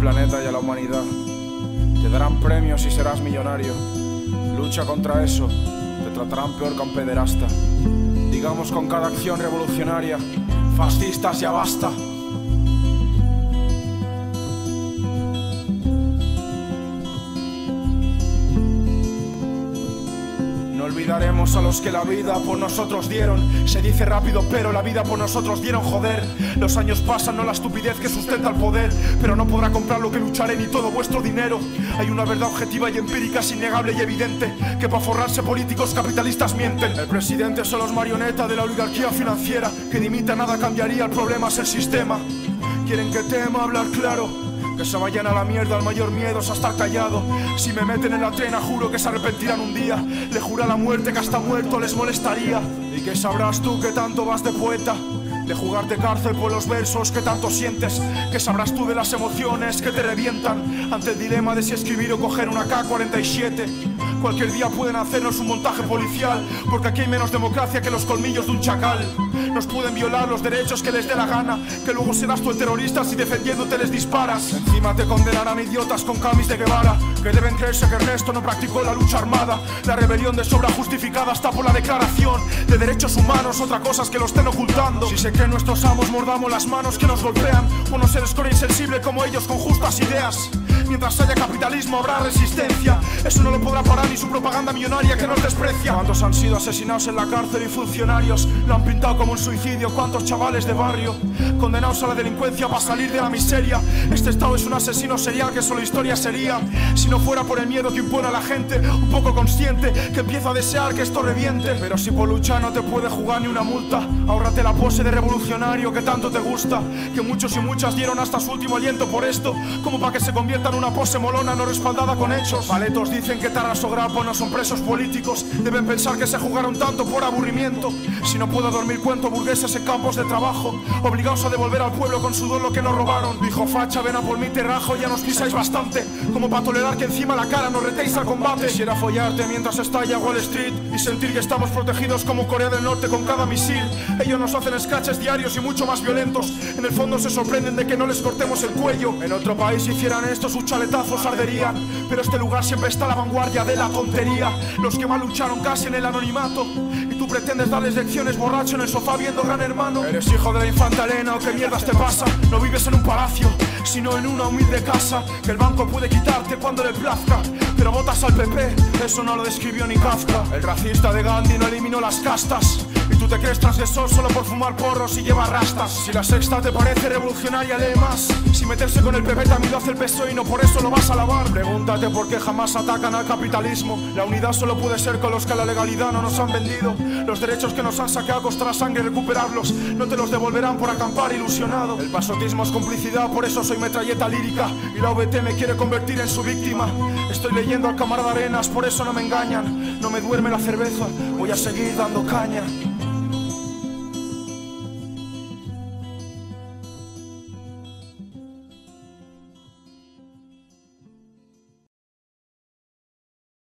planeta y a la humanidad. Te darán premios y serás millonario. Lucha contra eso, te tratarán peor que un pederasta. Digamos con cada acción revolucionaria, fascistas ya basta. Olvidaremos a los que la vida por nosotros dieron. Se dice rápido, pero la vida por nosotros dieron, joder. Los años pasan, no la estupidez que sustenta el poder. Pero no podrá comprar lo que lucharé ni todo vuestro dinero. Hay una verdad objetiva y empírica, es innegable y evidente. Que para forrarse políticos capitalistas mienten. El presidente solo es marioneta de la oligarquía financiera. Que dimita nada cambiaría, el problema es el sistema. Quieren que tema hablar claro. Que se vayan a la mierda, el mayor miedo es a estar callado. Si me meten en la trena, juro que se arrepentirán un día. Le jura la muerte que hasta muerto les molestaría. ¿Y que sabrás tú que tanto vas de poeta? De jugar de cárcel por los versos que tanto sientes. Que sabrás tú de las emociones que te revientan. Ante el dilema de si escribir o coger una K-47. Cualquier día pueden hacernos un montaje policial, porque aquí hay menos democracia que los colmillos de un chacal. Nos pueden violar los derechos que les dé la gana, que luego serás tú el terrorista si defendiéndote les disparas. Encima te condenarán idiotas con camis de Guevara, que deben creerse que Ernesto no practicó la lucha armada. La rebelión de sobra justificada está por la declaración de derechos humanos, otra cosa es que lo estén ocultando. Si se creen nuestros amos, mordamos las manos que nos golpean, o no seres core insensible como ellos con justas ideas. Mientras haya capitalismo habrá resistencia. Eso no lo podrá parar ni su propaganda millonaria que nos desprecia. ¿Cuántos han sido asesinados en la cárcel y funcionarios lo han pintado como un suicidio? ¿Cuántos chavales de barrio condenados a la delincuencia para salir de la miseria? Este estado es un asesino serial que solo historia sería. Si no fuera por el miedo que impone a la gente, un poco consciente que empieza a desear que esto reviente. Pero si por lucha no te puede jugar ni una multa, ahórrate la pose de revolucionario que tanto te gusta. Que muchos y muchas dieron hasta su último aliento por esto, como para que se convierta en una pose molona no respaldada con hechos. Paletos dicen que Tarras o Grapo no son presos políticos. Deben pensar que se jugaron tanto por aburrimiento. Si no puedo dormir, cuento burgueses en campos de trabajo. Obligados a devolver al pueblo con sudor lo que nos robaron. Dijo Facha, ven a por mi terrajo, ya nos pisáis bastante. Como para tolerar que encima la cara nos retéis al combate. Quisiera follarte mientras estalla Wall Street y sentir que estamos protegidos como Corea del Norte con cada misil. Ellos nos hacen scratches diarios y mucho más violentos. En el fondo se sorprenden de que no les cortemos el cuello. En otro país hicieran esto, sus chaletazos arderían. Pero este lugar siempre está a la vanguardia de la tontería. Los que más lucharon casi en el anonimato. Y tú pretendes darles lecciones borracho en el sofá viendo Gran Hermano. Eres hijo de la infanta Elena o qué mierdas te pasa. No vives en un palacio, sino en una humilde casa. Que el banco puede quitarte cuando le plazca. Pero votas al PP, eso no lo describió ni Kafka. El racista de Gandhi no eliminó las castas. Te crees transgresor solo por fumar porros y llevar rastas. Si la sexta te parece revolucionaria, lee más. Si meterse con el PP también hace el PSOE y no por eso lo vas a lavar. Pregúntate por qué jamás atacan al capitalismo. La unidad solo puede ser con los que a la legalidad no nos han vendido. Los derechos que nos han saqueado costará sangre recuperarlos. No te los devolverán por acampar ilusionado. El pasotismo es complicidad, por eso soy metralleta lírica. Y la OBT me quiere convertir en su víctima. Estoy leyendo al camarada Arenas, por eso no me engañan. No me duerme la cerveza, voy a seguir dando caña.